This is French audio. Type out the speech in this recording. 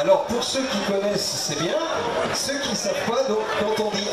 Alors pour ceux qui connaissent, c'est bien. Ceux qui ne savent pas, donc quand on dit